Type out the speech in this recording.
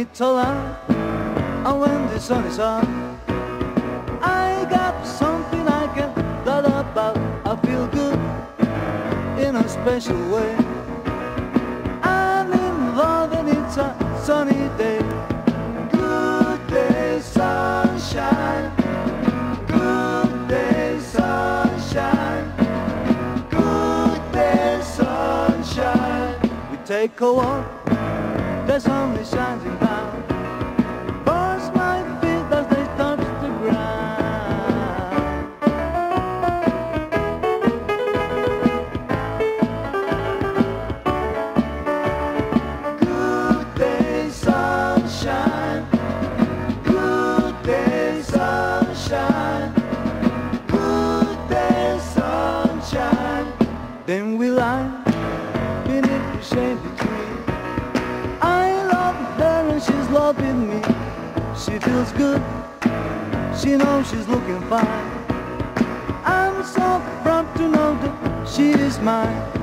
it's alright. And when the sun is out, I got something I can thought about. I feel good in a special way. I'm involved and it's a sunny day. Good day, sunshine. Good day, sunshine. Good day, sunshine. We take a walk, the sun is shining down. My feet as they touch the ground. Good day, sunshine. Good day, sunshine. Good day, sunshine. Then we lie beneath the shady tree. I love her and she's loving me. She feels good. She knows she's looking fine. I'm so proud to know that she is mine.